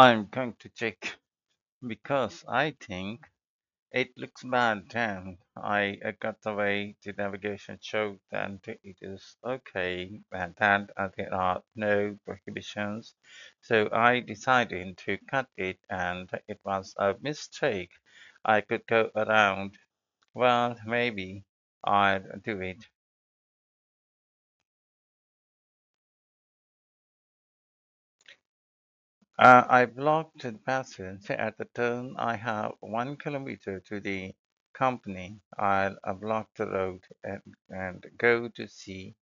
I'm going to check because I think it looks bad and I got the way the navigation showed that it is okay and that uh, there are no prohibitions. So I decided to cut it and it was a mistake. I could go around. Well, maybe I'll do it. Uh, I blocked the passage at the turn. I have one kilometer to the company. I'll uh, block the road and, and go to see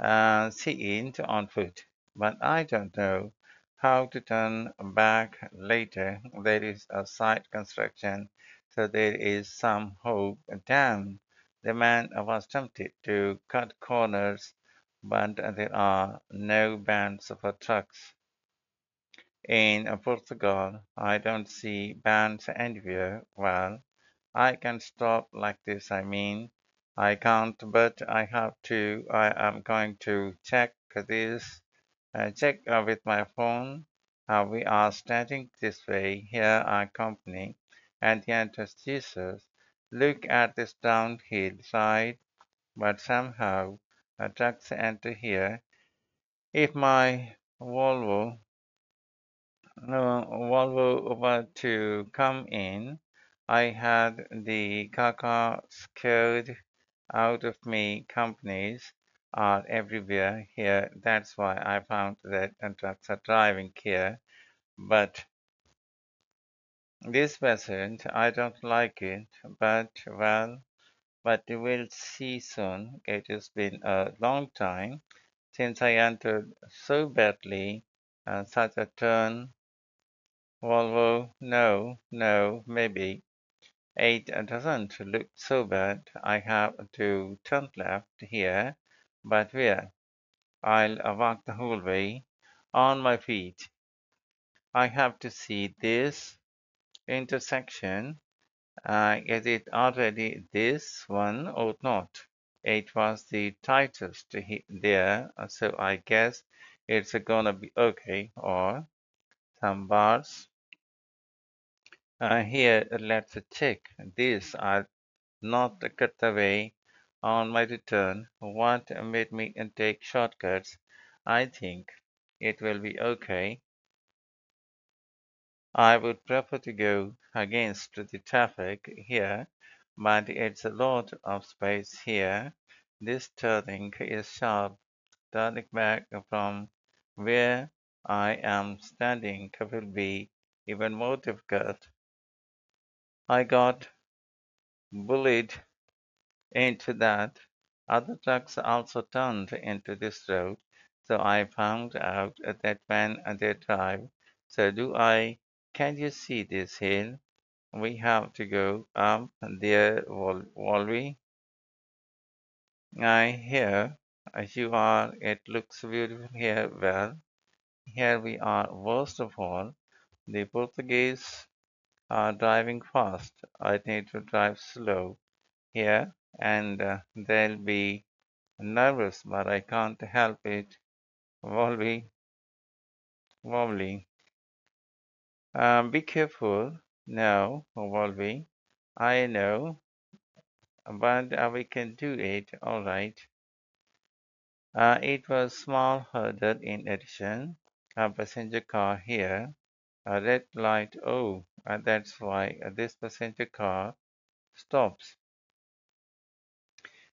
uh, see it on foot. But I don't know how to turn back later. There is a site construction, so there is some hope. Damn, the man was tempted to cut corners, but there are no bands for trucks. In Portugal, I don't see bands anywhere. Well, I can stop like this, I mean. I can't, but I have to. I am going to check this, uh, check uh, with my phone. Uh, we are standing this way. Here our company and the enters Jesus. Look at this downhill side, but somehow uh, trucks enter here. If my Volvo no, Volvo were to come in, I had the caca scared out of me. Companies are everywhere here. That's why I found that trucks are driving here. But this wasn't. I don't like it. But, well, but we'll see soon. It has been a long time since I entered so badly uh, such a turn Volvo, no, no, maybe. It doesn't look so bad. I have to turn left here, but where? I'll walk the whole way on my feet. I have to see this intersection. Uh, is it already this one or not? It was the tightest there, so I guess it's gonna be okay. Or some bars. Uh, here, let's check. These are not cut away on my return. What made me take shortcuts? I think it will be okay. I would prefer to go against the traffic here, but it's a lot of space here. This turning is sharp. Turning back from where I am standing will be even more difficult. I got bullied into that. Other trucks also turned into this road, so I found out that when they drive. So do I. Can you see this hill? We have to go up there, Volvi. I hear as you are. It looks beautiful here. Well, here we are. Worst of all, the Portuguese are driving fast. I need to drive slow here and uh, they'll be nervous, but I can't help it. Wobbly, wobbly. Um, be careful. now, wobbly. I know, but uh, we can do it. All right. Uh, it was small hurdle in addition. A passenger car here. A red light. Oh, uh, that's why uh, this passenger car stops.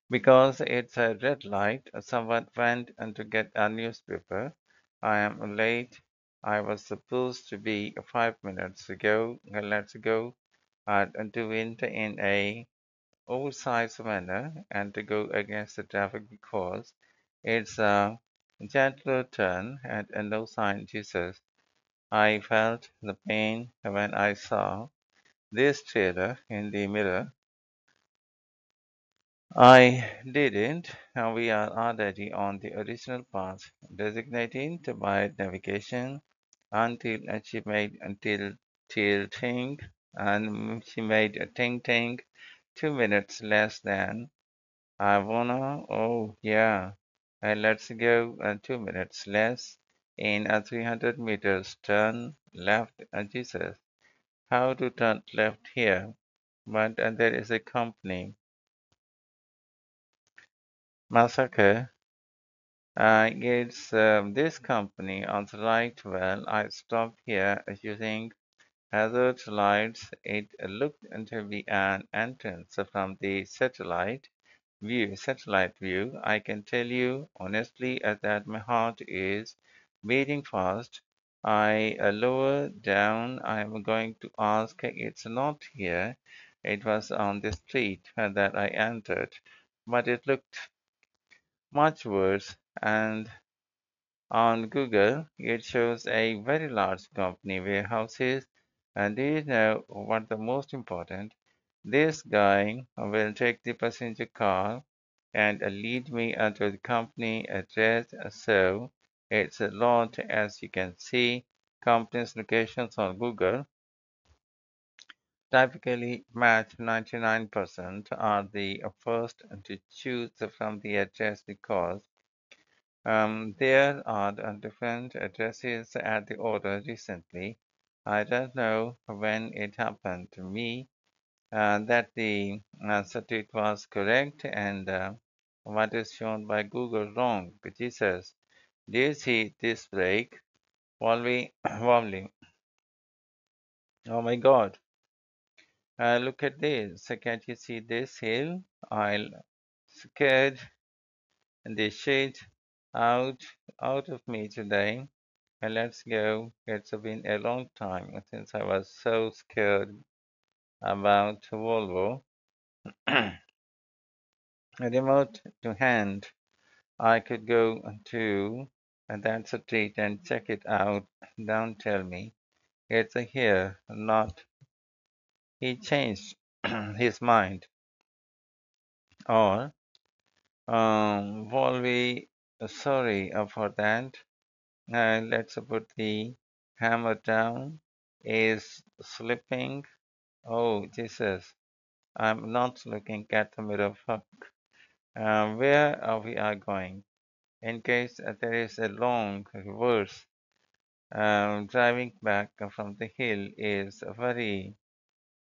Because it's a red light, someone went and to get a newspaper. I am late. I was supposed to be five minutes ago. Let's go. And do it in a oversized manner and to go against the traffic because it's a gentler turn and, and no sign Jesus. I felt the pain when I saw this trailer in the mirror. I didn't. We are already on the original path designated by navigation until she made until till ting and she made a ting ting two minutes less than I wanna oh yeah and let's go uh, two minutes less in a 300 meters turn left, uh, Jesus. How to turn left here? But uh, there is a company. Massacre. Uh, it's um, this company on the right. Well, I stopped here using hazard lights. It looked to be an entrance from the satellite view. Satellite view. I can tell you honestly that my heart is beating fast. I uh, lower down. I'm going to ask. It's not here. It was on the street that I entered, but it looked much worse. And on Google, it shows a very large company warehouses. And do you know what the most important? This guy will take the passenger car and lead me to the company address. So it's a lot as you can see. Companies locations on Google typically match 99% are the first to choose from the address because um, there are different addresses at the order recently. I don't know when it happened to me uh, that the uh, street was correct and uh, what is shown by Google wrong. Jesus, do you see this break? Wobbly, wobbly. Oh my God. Uh, look at this. Can't you see this hill? I'll scared the shade out out of me today. And let's go. It's been a long time since I was so scared about Volvo. remote to hand. I could go to and that's a treat, and check it out. Don't tell me. It's here, not. He changed his mind. Or, um, Volvi, sorry for that. Uh, let's put the hammer down. Is slipping. Oh, Jesus. I'm not looking at the mirror. Fuck. Uh, where are we are going? In case there is a long reverse, um, driving back from the hill is very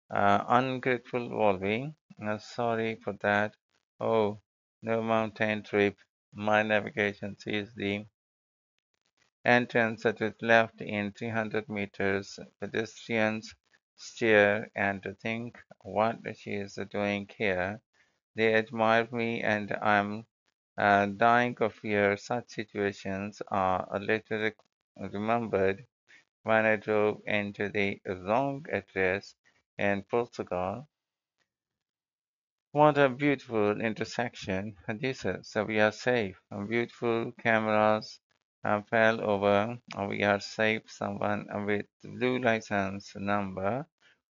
uh, ungrateful Volvi. Uh, sorry for that. Oh, no mountain trip. My navigation sees the entrance that is left in 300 meters. Pedestrians stare and think what she is doing here. They admire me and I'm uh, dying of fear. Such situations are later remembered when I drove into the wrong address in Portugal. What a beautiful intersection. So we are safe. Beautiful cameras uh, fell over. We are safe. Someone with blue license number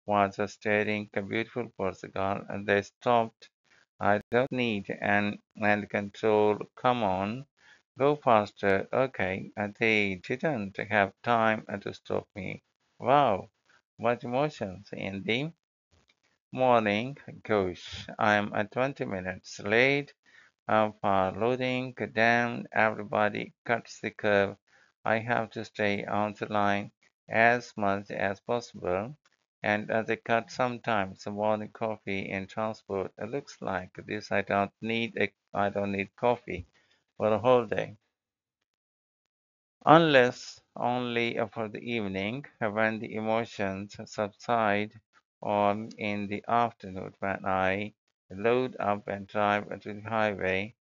was steering a beautiful Portugal and they stopped. I don't need an and control. Come on. Go faster. Okay. They didn't have time to stop me. Wow. What emotions in the morning. Gosh, I'm at 20 minutes late for loading. Damn, everybody cuts the curve. I have to stay on the line as much as possible. And as I cut sometimes morning coffee in transport, it looks like this. I don't need a, I don't need coffee for a whole day. Unless only for the evening when the emotions subside or in the afternoon when I load up and drive to the highway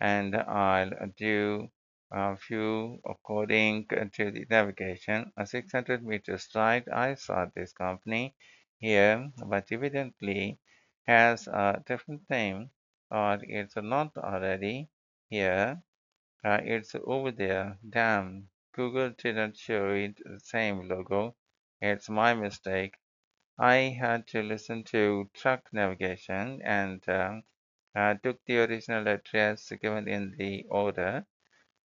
and I'll do a few according to the navigation. A 600 meters right, I saw this company here, but evidently has a different name or it's not already here. Uh, it's over there. Damn, Google didn't show it the same logo. It's my mistake. I had to listen to truck navigation and uh, uh, took the original address given in the order,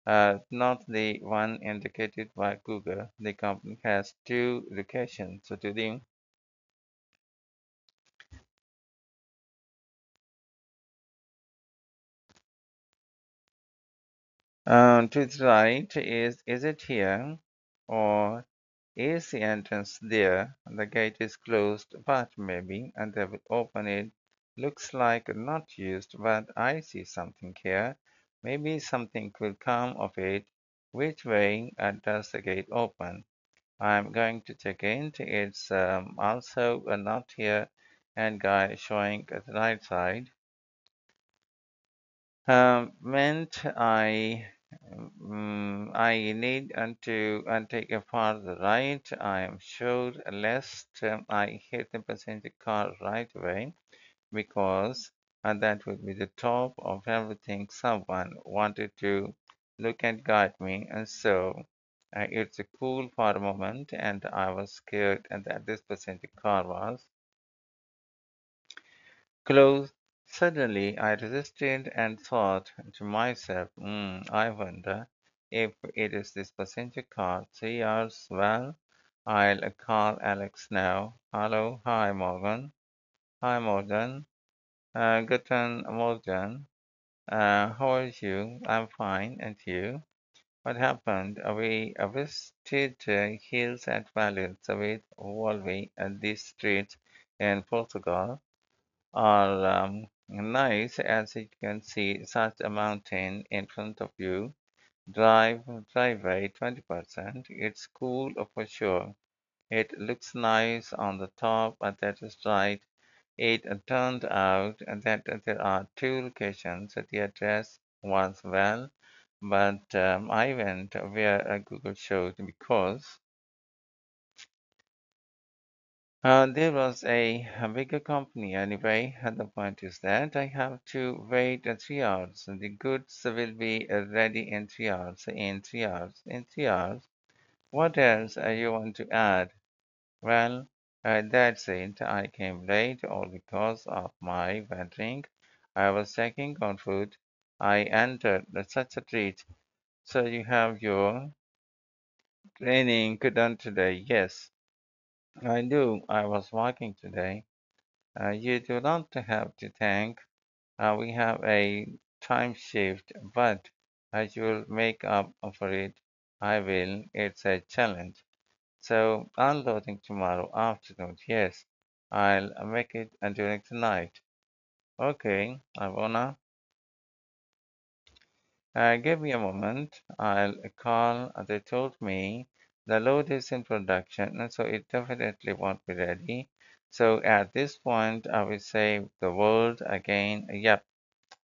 uh, not the one indicated by Google. The company has two locations. So to the uh, to the right is is it here or Is the entrance there? The gate is closed, but maybe, and they will open it. Looks like not used, but I see something here. Maybe something could come of it. Which way uh, does the gate open? I'm going to check in. It's um, also a not here and guy showing at the right side. Um, meant I um, I need to take a far the right. I am sure lest um, I hit the passenger car right away because and that would be the top of everything someone wanted to look and guide me and so uh, it's a cool for a moment and I was scared and that this passenger car was close. Suddenly I resisted and thought to myself, "Hmm, I wonder if it is this passenger car. Three hours, well, I'll call Alex now. Hello, hi Morgan. Hi Morgan. Uh, guten Morgen. Uh, how are you? I'm fine, and you? What happened? We visited uh, hills and valleys with Volvi and these streets in Portugal are um, nice as you can see such a mountain in front of you. Drive driveway 20%. It's cool for sure. It looks nice on the top, but that is right. It turned out that there are two locations. At the address was well, but um, I went where Google showed because uh, there was a, a bigger company anyway. The point is that I have to wait three hours. The goods will be ready in three hours. In three hours. In three hours. What else uh, you want to add? Well, uh, that's it. I came late all because of my wedding. I was checking on food. I entered such a treat. So you have your training done today? Yes, I do. I was walking today. Uh, you do not have to thank. Uh, we have a time shift, but as you'll make up for it, I will. It's a challenge. So unloading tomorrow afternoon. Yes, I'll make it uh, during tonight. Okay, Ivona. Uh, give me a moment. I'll call. Uh, they told me the load is in production, so it definitely won't be ready. So at this point, I will say the word again. Yep,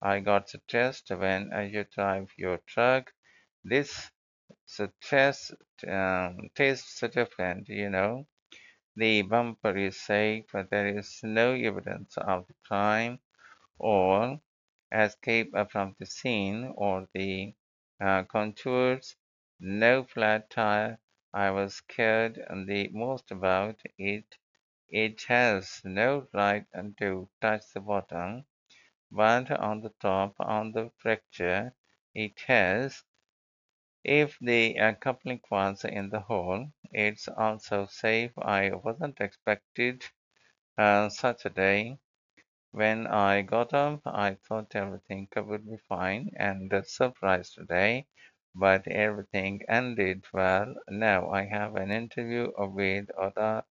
I got stressed when as you drive your truck. This stress um, tastes different, you know. The bumper is safe, but there is no evidence of the crime or escape from the scene or the uh, contours. No flat tire. I was scared the most about it. It has no right to touch the bottom, but on the top, on the fracture, it has. If the uh, coupling was in the hole, it's also safe. I wasn't expected uh, such a day. When I got up, I thought everything would be fine and a surprise today, but everything ended well. Now I have an interview with Oda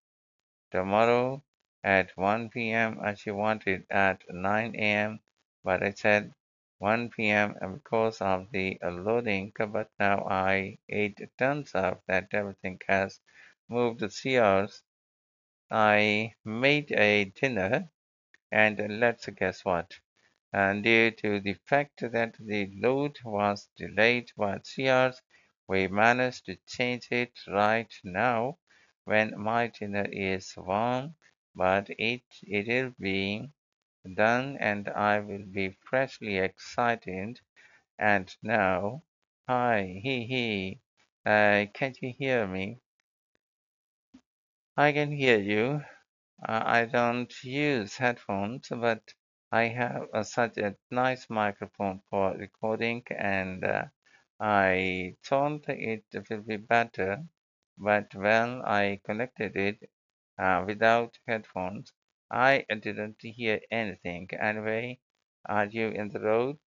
tomorrow at 1 p.m. and she wanted at 9 a.m. but I said 1 p.m. because of the loading but now I it turns out that everything has moved three hours. I made a dinner and let's guess what? And due to the fact that the load was delayed by three hours, we managed to change it right now when my dinner is warm, but it it'll be done and I will be freshly excited. And now, hi, hee hee, uh, can't you hear me? I can hear you. Uh, I don't use headphones, but I have uh, such a nice microphone for recording, and uh, I thought it will be better. But when I connected it uh, without headphones, I didn't hear anything. Anyway, are you in the road?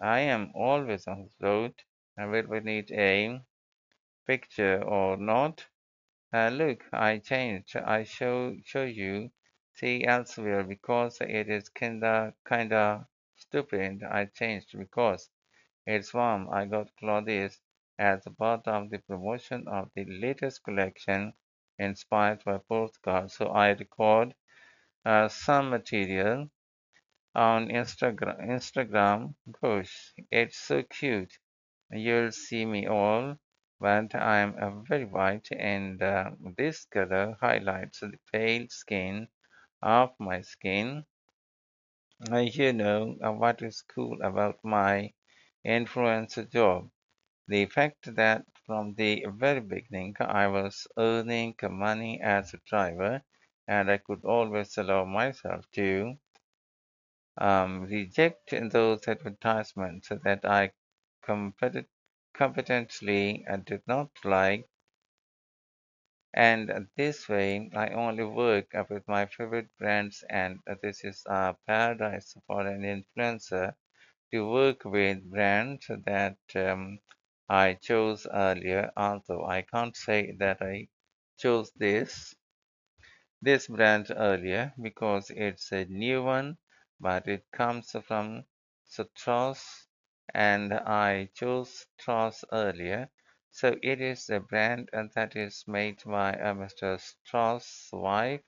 I am always on the road. I will we need a picture or not? Uh, look, I changed. I show show you. See elsewhere because it is kinda kinda stupid. I changed because it's warm. I got clothes as part of the promotion of the latest collection inspired by postcards. So I record uh, some material on Instagram. Instagram. Gosh, it's so cute. You'll see me all, but I'm uh, very white, and uh, this color highlights the pale skin of my skin. You know uh, what is cool about my influencer job? The fact that from the very beginning I was earning money as a driver, and I could always allow myself to um, reject those advertisements that I competi- competently uh, did not like. And this way, I only work uh, with my favorite brands, and uh, this is a paradise for an influencer to work with brands that um, I chose earlier. Although I can't say that I chose this this brand earlier because it's a new one, but it comes from Strauss and I chose Strauss earlier. So it is a brand and that is made by uh, Mr. Strauss' wife.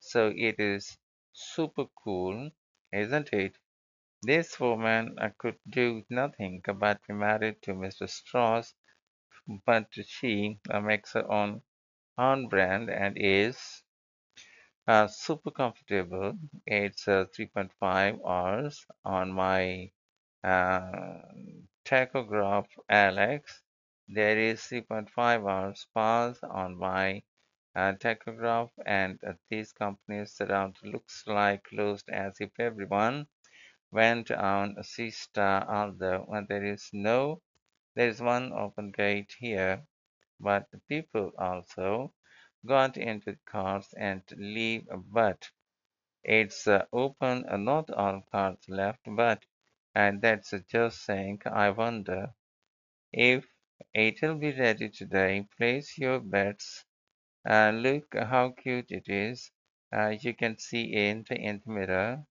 So it is super cool, isn't it? This woman uh, could do nothing but be married to Mr. Strauss, but she uh, makes her own own brand and is uh, super comfortable. It's uh, 3.5 hours on my uh, tachograph Alex. There is 3.5 hours pause on my uh, tachograph, and uh, these companies around looks like closed as if everyone went on a sea star although when there is no, there is one open gate here, but the people also got into cars and leave, but it's uh, open, uh, not all cars left, but and that's just saying, I wonder if it'll be ready today. Place your bets. Uh, look how cute it is. Uh, you can see it in the mirror.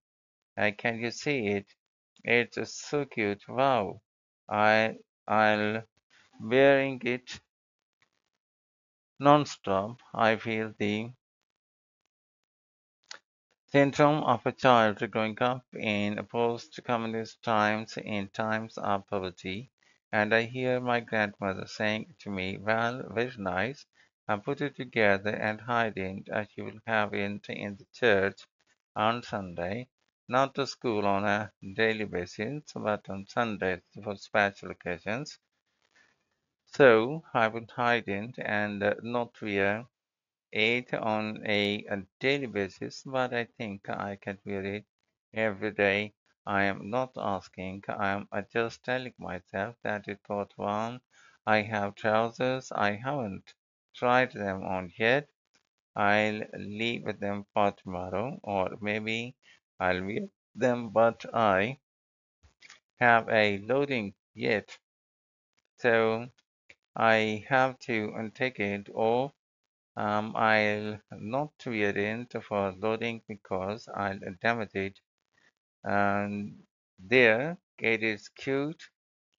Uh, can you see it? It's uh, so cute. Wow. I I'll wearing it non-stop. I feel the Syndrome of a child growing up in post-communist times in times of poverty, and I hear my grandmother saying to me, Well, very nice, and put it together and hide it as you will have it in the church on Sunday, not to school on a daily basis, but on Sundays for special occasions. So I would hide it and uh, not wear it on a, a daily basis, but I think I can wear it every day. I am not asking, I am just telling myself that it got warm. I have trousers, I haven't tried them on yet. I'll leave them for tomorrow, or maybe I'll wear them, but I have a loading yet, so I have to take it or um, I'll not wear it for loading because I'll damage it. And there, it is cute.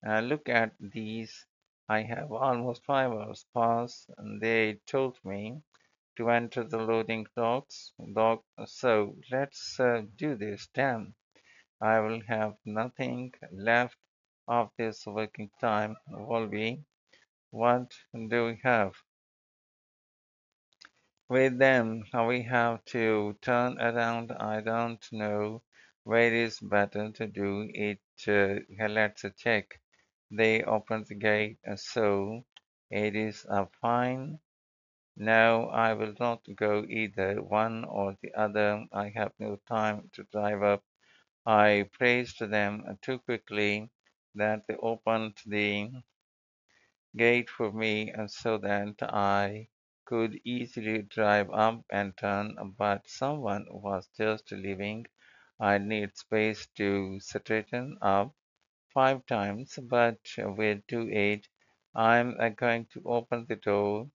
Uh, look at these. I have almost five hours past, and they told me to enter the loading docks. Dock. So let's uh, do this. Damn, I will have nothing left of this working time. Volvi, what do we have? With them, uh, we have to turn around. I don't know where is better to do it. Uh, let's check. They opened the gate, uh, so it is a fine. No, I will not go either one or the other. I have no time to drive up. I praised them too quickly that they opened the gate for me and so that I could easily drive up and turn, but someone was just leaving. I need space to straighten up five times, but do it. I'm uh, going to open the door.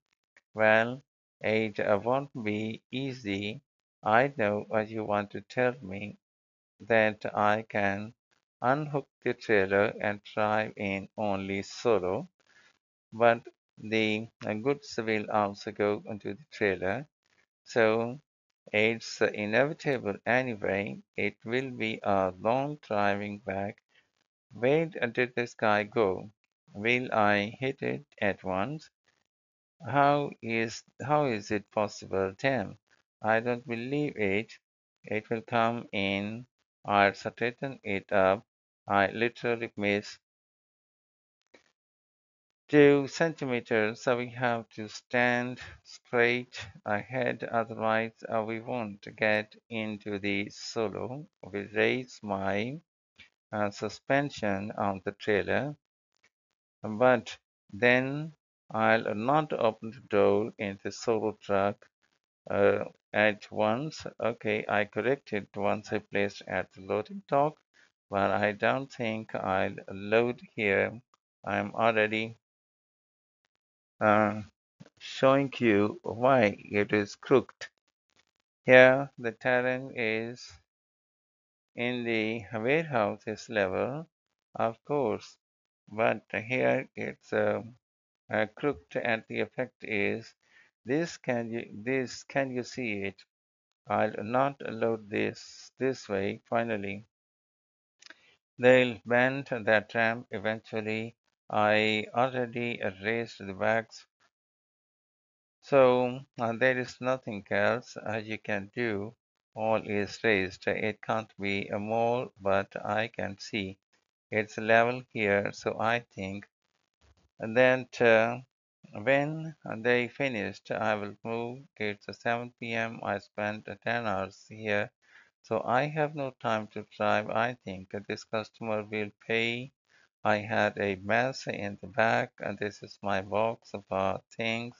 Well, It won't be easy. I know what you want to tell me that I can unhook the trailer and drive in only solo, but the goods will also go into the trailer. So it's inevitable anyway. It will be a long driving back. Where did this guy go? Will I hit it at once? How is how is it possible, Tim? I don't believe it. It will come in. I'll straighten it up. I literally miss two centimeters, so we have to stand straight ahead, otherwise uh, we won't get into the solo. We raise my uh, suspension on the trailer, but then I'll not open the door in the solo truck uh, at once. Okay, I corrected once I placed at the loading dock, but I don't think I'll load here. I'm already showing you why it is crooked. Here the terrain is in the warehouse is level, of course, but here it's uh, uh, crooked and the effect is this can you this can you see it I'll not load this this way finally they'll bend that ramp eventually I already erased the bags. So uh, there is nothing else uh, you can do. All is raised. It can't be a more but I can see. It's level here so I think that uh, when they finished I will move. It's 7 p.m. I spent 10 hours here. So I have no time to drive. I think this customer will pay I had a mess in the back and this is my box of uh, things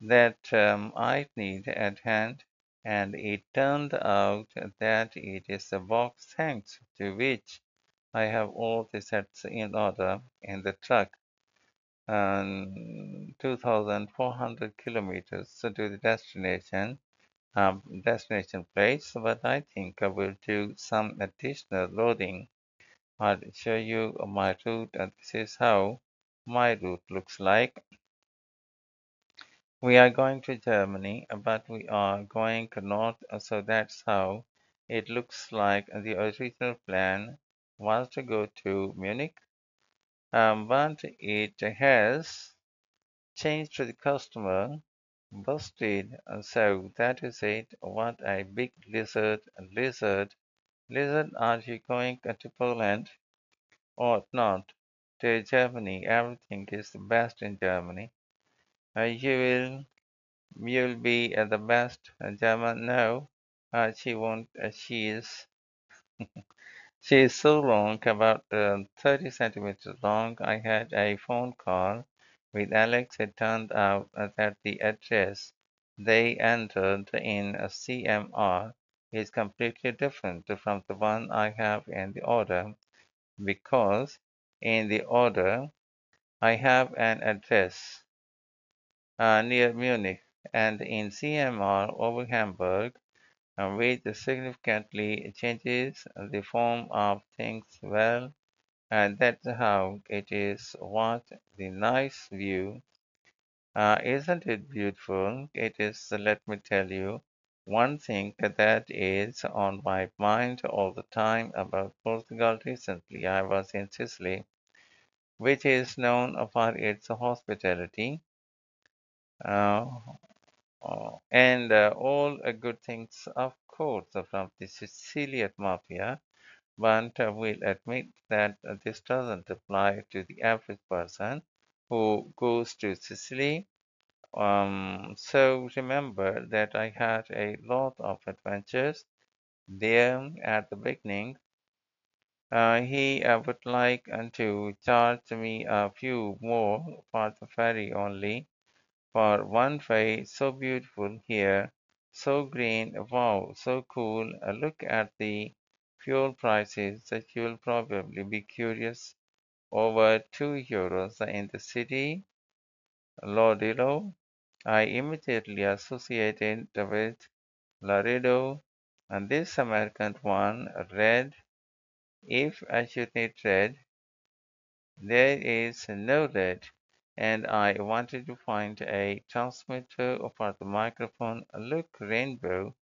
that um, I need at hand and it turned out that it is a box thanks to which I have all the sets in order in the truck. And 2,400 kilometers to the destination um, destination place but I think I will do some additional loading I'll show you my route and this is how my route looks like. We are going to Germany but we are going north so that's how it looks like. The original plan was to go to Munich um, but it has changed to the customer busted so that is it. What a big lizard lizard lizard are you going to Poland? Or not? To Germany. Everything is the best in Germany. Uh, you will you'll be uh, the best uh, German? No. Uh, she won't uh, she is she is so long about uh, 30 centimeters long. I had a phone call with Alex, it turned out that the address they entered in a CMR is completely different from the one I have in the order because in the order I have an address uh, near Munich and in CMR over Hamburg uh, which significantly changes the form of things well and that's how it is what the nice view uh, isn't it beautiful? It is, let me tell you, one thing that is on my mind all the time about Portugal recently. I was in Sicily, which is known for its hospitality uh, uh, and uh, all good things, of course, from the Sicilian mafia. But we'll admit that this doesn't apply to the average person who goes to Sicily um, so remember that I had a lot of adventures there at the beginning. Uh, he uh, would like uh, to charge me a few more for the ferry only. For one way, so beautiful here, so green, wow, so cool. Uh, look at the fuel prices that you'll probably be curious. Over 2 euros in the city, Lodilo, I immediately associated with Laredo and this American one red. If I should need red, there is no red and I wanted to find a transmitter for the microphone. Look rainbow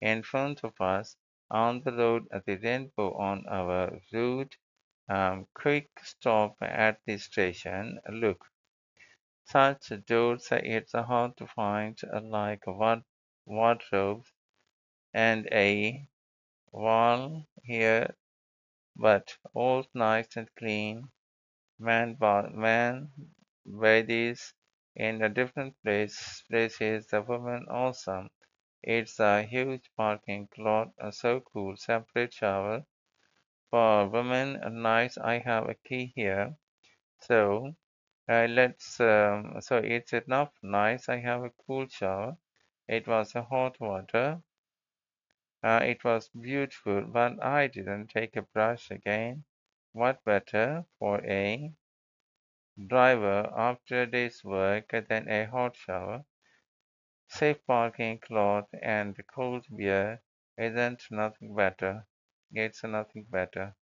in front of us on the road at the rainbow on our route. Um, quick stop at the station. Look, such doors it's hard to find a like ward wardrobes and a wall here but all nice and clean. Man, man, ladies in a different place, places, the woman awesome. It's a huge parking lot, so cool. Separate shower for women. Nice. I have a key here. So let's. Um, so it's enough. Nice. I have a cool shower. It was a hot water. Uh, it was beautiful, but I didn't take a brush again. What better for a driver after a day's work than a hot shower? Safe parking, cloth, and cold beer isn't nothing better. It's nothing better.